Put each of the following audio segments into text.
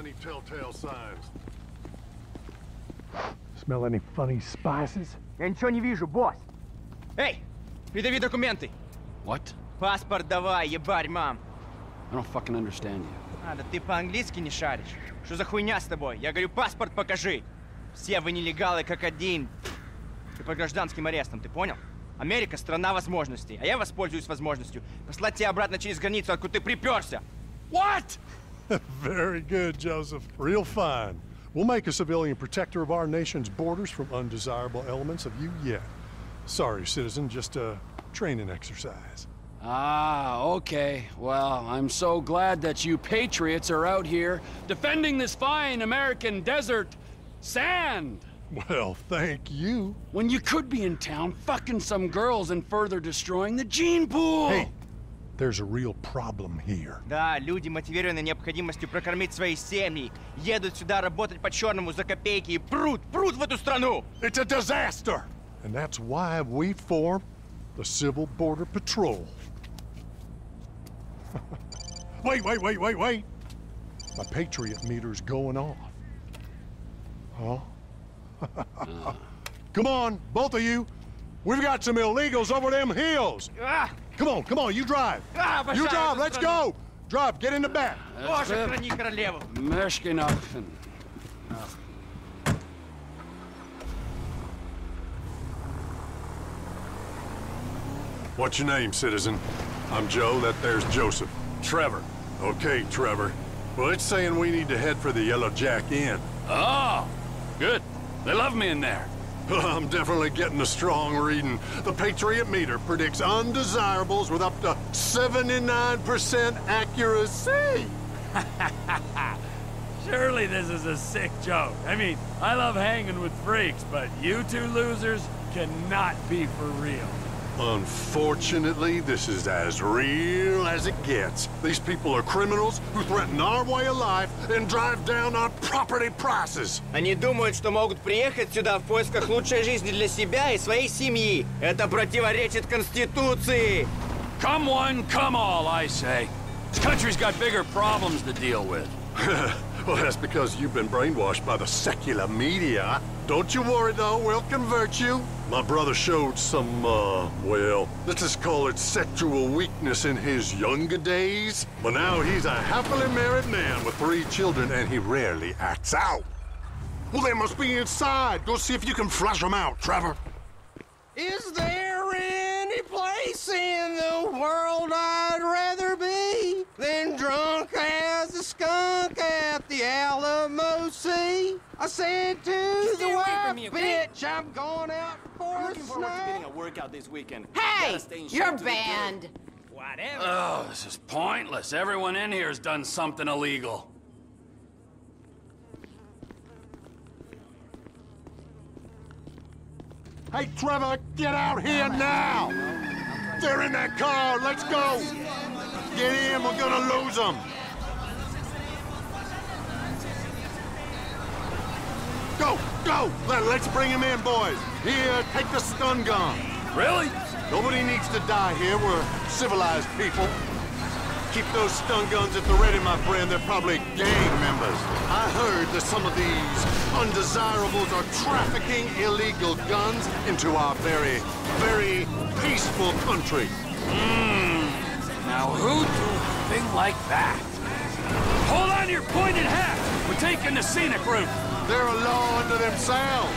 any telltale signs? Smell any funny spices? Я ничего не вижу, босс. Эй, придави документы. What? Паспорт давай, ебарь, мам. I don't fucking understand you. А, да ты по-английски не шаришь. Что за хуйня с тобой? Я говорю, паспорт покажи. Все вы нелегалы как один. Ты по гражданским арестам, ты понял? Америка — страна возможностей, а я воспользуюсь возможностью послать тебя обратно через границу, откуда ты приперся. What? Very good, Josef. Real fine. We'll make a civilian protector of our nation's borders from undesirable elements of you yet. Sorry, citizen, just a training exercise. Ah, okay. Well, I'm so glad that you patriots are out here defending this fine American desert sand. Well, thank you. When you could be in town fucking some girls and further destroying the gene pool. Hey, there's a real problem here. Да, люди, мотивированы необходимостью прокормить свои семьи, едут сюда работать по-черному за копейки и прут, прут в эту страну! It's a disaster! And that's why we formed the Civil Border Patrol. wait, wait, wait, wait, wait! My Patriot meter's going off. Huh? come on, both of you. We've got some illegals over them hills. А! Come on, come on, you drive. You drive, let's go. Drive, get in the back. What's your name, citizen? I'm Joe, that there's Josef. Trevor. Okay, Trevor. Well, it's saying we need to head for the Yellow Jack Inn. Oh, good. They love me in there. I'm definitely getting a strong reading. The Patriot meter predicts undesirables with up to 79% accuracy. Surely this is a sick joke. I mean, I love hanging with freaks, but you two losers cannot be for real. Unfortunately, this is as real as it gets. These people are criminals who threaten our way of life and drive down our property prices. Они думают, что могут приехать сюда в поисках лучшей жизни для себя и своей семьи. Это противоречит Конституции! Come one, come all, I say. This country's got bigger problems to deal with. well, that's because you've been brainwashed by the secular media. Don't you worry, though. We'll convert you. My brother showed some, uh, well, let's just call it sexual weakness in his younger days. But now he's a happily married man with three children, and he rarely acts out. Well, they must be inside. Go see if you can flush them out, Trevor. Is there any place in the world I'd rather be than drunk as a skunk the Alamo Sea? I said to the Stay away wife, from me, okay? bitch, I'm going out for a Looking forward to getting a workout this weekend. Hey, Gotta stay in shape you're to look good. banned. Whatever. Oh, this is pointless. Everyone in here has done something illegal. Hey, Trevor, get out here now! They're in that car. Let's go. Get in. We're gonna lose them. Go. Let, let's bring him in, boys. Here, take the stun gun. Really? Nobody needs to die here. We're civilized people. Keep those stun guns at the ready, my friend. They're probably gang members. I heard that some of these undesirables are trafficking illegal guns into our very, very peaceful country. Hmm. Now who'd do a thing like that? Hold on to your pointed hat! We're taking the scenic route. They're a law unto themselves.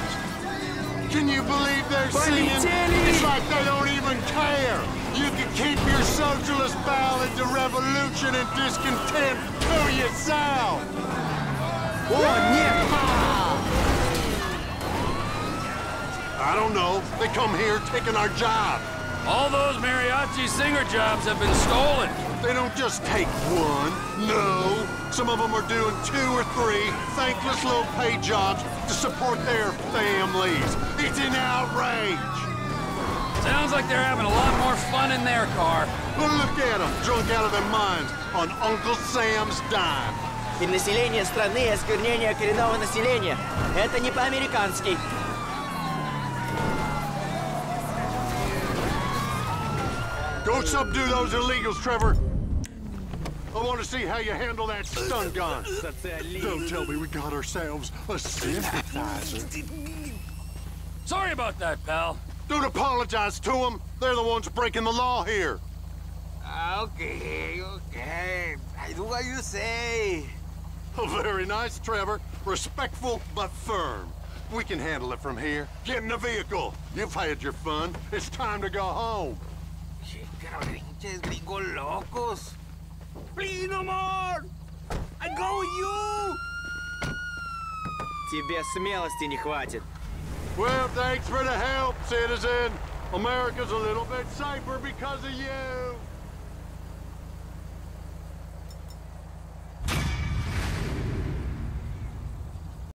Can you believe they're singing? Politelli! It's like they don't even care. You can keep your socialist ballad of revolution and discontent to yourself. I don't know. They come here taking our job. All those mariachi singer jobs have been stolen. They don't just take one. No. Some of them are doing two or three thankless low-paid jobs to support their families. It's an outrage. Sounds like they're having a lot more fun in their car. Well, look at them, drunk out of their minds on Uncle Sam's dime. Перенаселение страны и осквернение коренного населения. Это не по-американски. Go subdue those illegals, Trevor. I want to see how you handle that stun gun. Don't tell me we got ourselves a sympathizer. Sorry about that, pal. Don't apologize to them. They're the ones breaking the law here. Okay, okay. I do what you say. Oh, very nice, Trevor. Respectful but firm. We can handle it from here. Get in the vehicle. You've had your fun. It's time to go home. Che, pinches gringos locos. Please, no more. I go with you. Тебе смелости не хватит. Well, thanks for the help, citizen. America's a little bit safer because of you.